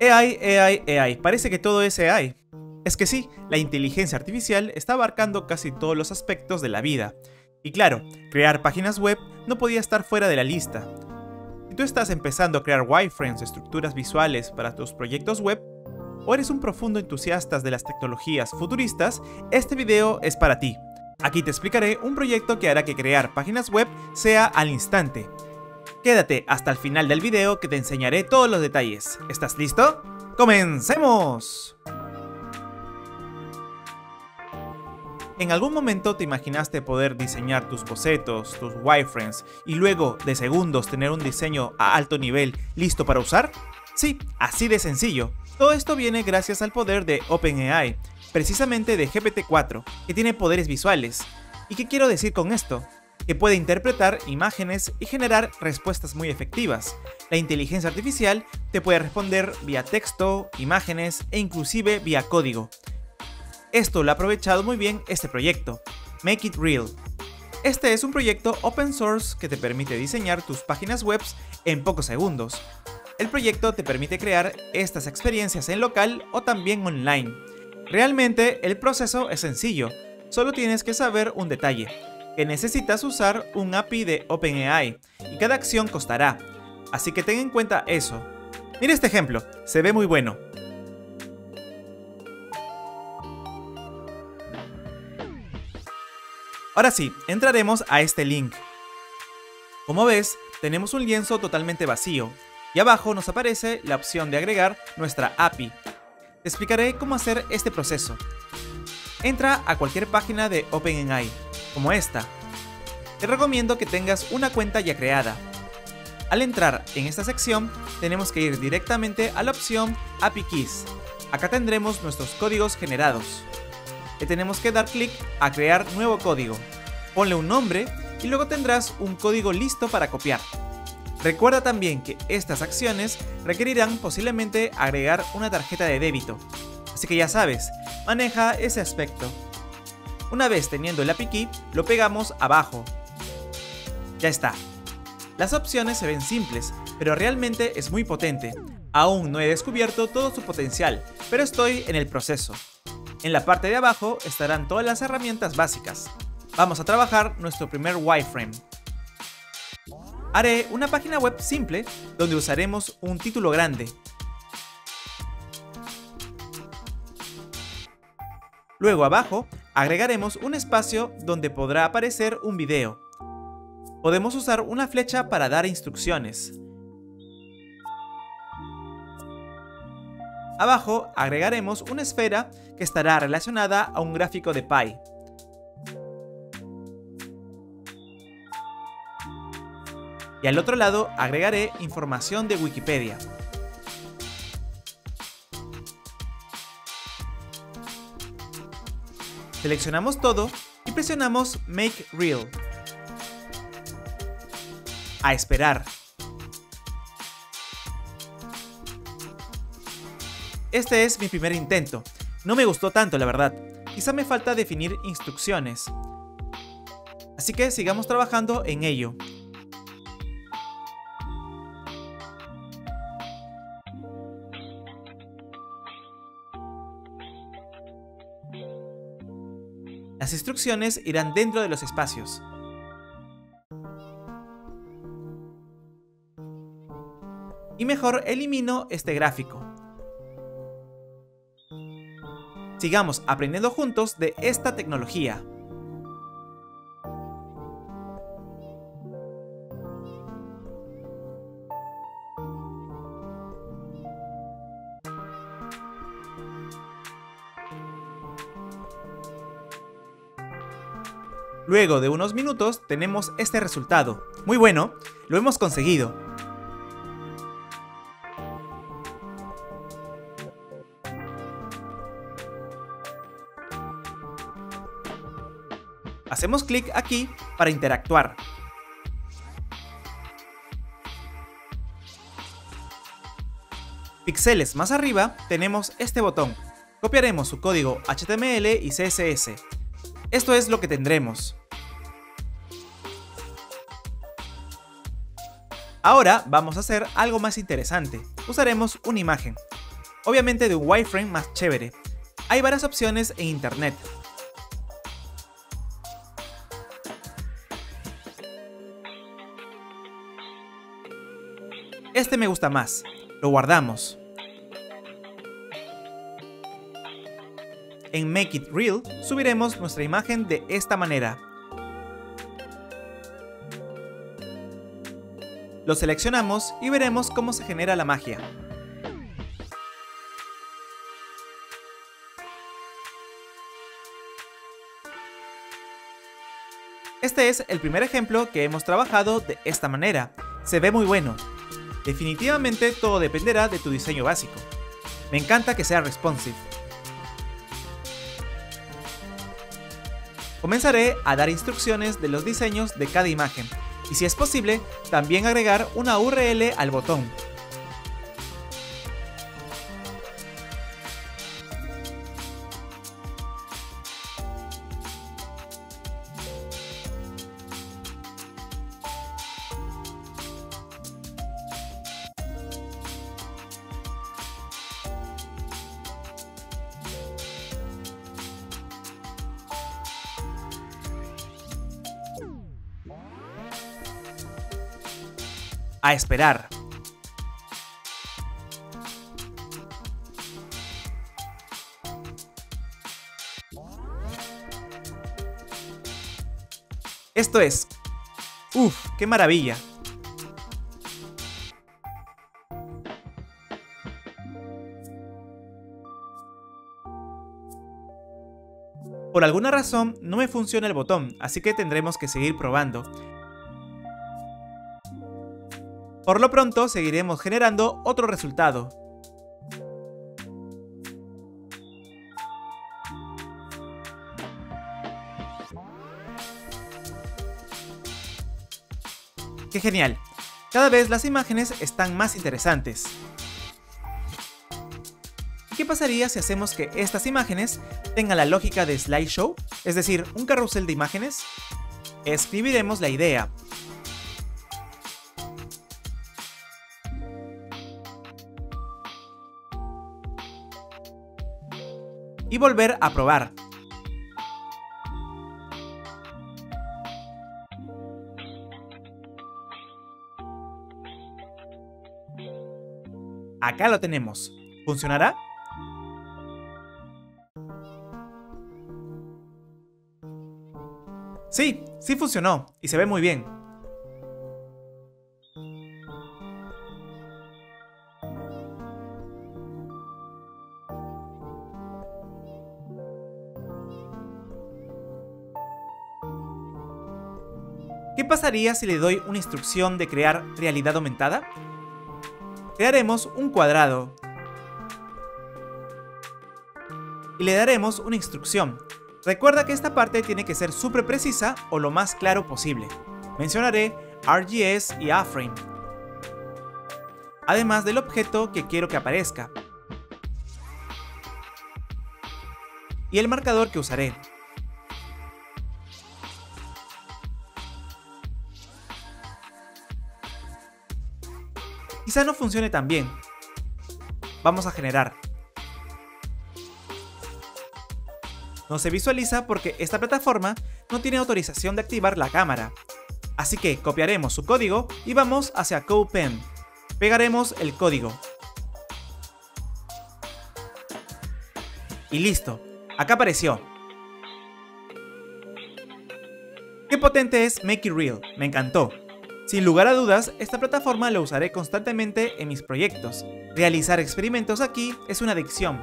AI, AI, AI, parece que todo es AI. Es que sí, la inteligencia artificial está abarcando casi todos los aspectos de la vida. Y claro, crear páginas web no podía estar fuera de la lista. Si tú estás empezando a crear wireframes, estructuras visuales para tus proyectos web, o eres un profundo entusiasta de las tecnologías futuristas, este video es para ti. Aquí te explicaré un proyecto que hará que crear páginas web sea al instante. Quédate hasta el final del video que te enseñaré todos los detalles. ¿Estás listo? ¡Comencemos! ¿En algún momento te imaginaste poder diseñar tus bocetos, tus wireframes y luego de segundos tener un diseño a alto nivel listo para usar? Sí, así de sencillo. Todo esto viene gracias al poder de OpenAI, precisamente de GPT-4, que tiene poderes visuales. ¿Y qué quiero decir con esto? Que puede interpretar imágenes y generar respuestas muy efectivas. La inteligencia artificial te puede responder vía texto, imágenes e inclusive vía código. Esto lo ha aprovechado muy bien este proyecto, Make It Real. Este es un proyecto open source que te permite diseñar tus páginas web en pocos segundos. El proyecto te permite crear estas experiencias en local o también online. Realmente el proceso es sencillo, solo tienes que saber un detalle, que necesitas usar un API de OpenAI y cada acción costará, así que ten en cuenta eso. Mira este ejemplo, se ve muy bueno. Ahora sí, entraremos a este link. Como ves, tenemos un lienzo totalmente vacío, y abajo nos aparece la opción de agregar nuestra API. Te explicaré cómo hacer este proceso. Entra a cualquier página de OpenAI, como esta. Te recomiendo que tengas una cuenta ya creada. Al entrar en esta sección, tenemos que ir directamente a la opción API Keys. Acá tendremos nuestros códigos generados le tenemos que dar clic a crear nuevo código. Ponle un nombre y luego tendrás un código listo para copiar. Recuerda también que estas acciones requerirán posiblemente agregar una tarjeta de débito. Así que ya sabes, maneja ese aspecto. Una vez teniendo el API Key, lo pegamos abajo. Ya está. Las opciones se ven simples, pero realmente es muy potente. Aún no he descubierto todo su potencial, pero estoy en el proceso. En la parte de abajo estarán todas las herramientas básicas. Vamos a trabajar nuestro primer wireframe. Haré una página web simple donde usaremos un título grande. Luego abajo agregaremos un espacio donde podrá aparecer un video. Podemos usar una flecha para dar instrucciones. Abajo agregaremos una esfera que estará relacionada a un gráfico de Pi. Y al otro lado agregaré información de Wikipedia. Seleccionamos todo y presionamos Make Real. A esperar. Este es mi primer intento. No me gustó tanto, la verdad. Quizá me falta definir instrucciones. Así que sigamos trabajando en ello. Las instrucciones irán dentro de los espacios. Y mejor elimino este gráfico. Sigamos aprendiendo juntos de esta tecnología. Luego de unos minutos tenemos este resultado. Muy bueno, lo hemos conseguido. Hacemos clic aquí para interactuar. Pixeles más arriba tenemos este botón. Copiaremos su código HTML y CSS. Esto es lo que tendremos. Ahora vamos a hacer algo más interesante. Usaremos una imagen. obviamente de un wireframe más chévere. Hay varias opciones en internet. Este me gusta más. Lo guardamos. En Make It Real subiremos nuestra imagen de esta manera. Lo seleccionamos y veremos cómo se genera la magia. Este es el primer ejemplo que hemos trabajado de esta manera. Se ve muy bueno. Definitivamente todo dependerá de tu diseño básico. Me encanta que sea responsive. Comenzaré a dar instrucciones de los diseños de cada imagen, y si es posible, también agregar una URL al botón, a esperar. Esto es... ¡Uf! ¡Qué maravilla! Por alguna razón no me funciona el botón, así que tendremos que seguir probando. Por lo pronto seguiremos generando otro resultado. ¡Qué genial! Cada vez las imágenes están más interesantes. ¿Qué pasaría si hacemos que estas imágenes tengan la lógica de slideshow? Es decir, un carrusel de imágenes. Escribiremos la idea, y volver a probar. Acá lo tenemos. ¿Funcionará? Sí, sí funcionó y se ve muy bien. ¿Qué pasaría si le doy una instrucción de crear realidad aumentada? Crearemos un cuadrado y le daremos una instrucción. Recuerda que esta parte tiene que ser súper precisa o lo más claro posible. Mencionaré RGS y A-Frame, además del objeto que quiero que aparezca, y el marcador que usaré. Quizá no funcione tan bien. Vamos a generar. No se visualiza porque esta plataforma no tiene autorización de activar la cámara. Así que copiaremos su código y vamos hacia CodePen. Pegaremos el código. Y listo. Acá apareció. Qué potente es Make It Real, me encantó. Sin lugar a dudas, esta plataforma la usaré constantemente en mis proyectos. Realizar experimentos aquí es una adicción.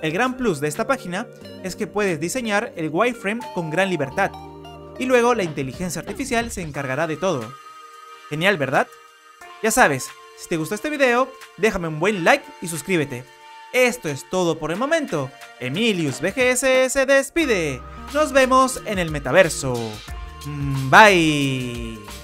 El gran plus de esta página es que puedes diseñar el wireframe con gran libertad, y luego la inteligencia artificial se encargará de todo. Genial, ¿verdad? Ya sabes, si te gustó este video, déjame un buen like y suscríbete. Esto es todo por el momento. Emilius BGS se despide. Nos vemos en el metaverso. Mm, bye.